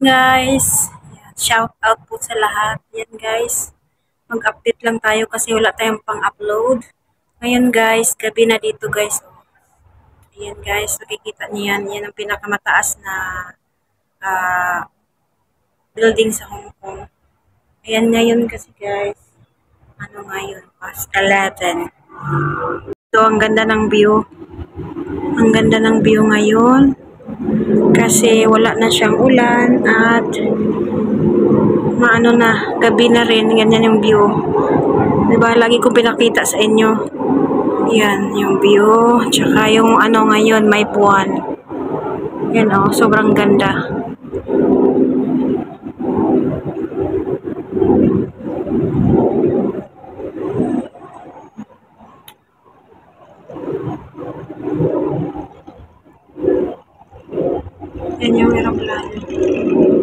guys. Shout out po sa lahat. Yan guys. Mag-update lang tayo kasi wala tayong pang-upload. Ngayon guys, gabi na dito guys. Ayan guys, nakikita niyo yan. Yan ang pinakamataas na uh, building sa Hong Kong. Ayan ngayon kasi guys. Ano ngayon? Past 11. So, ang ganda ng view. Ang ganda ng view ngayon kasi wala na siyang ulan at maano na, gabi na rin, ganyan yung view. Diba, lagi kong pinakita sa inyo. Yan, yung view. Tsaka yung ano ngayon, may buwan. Yan o, oh, sobrang ganda. Yan yung aeroplano.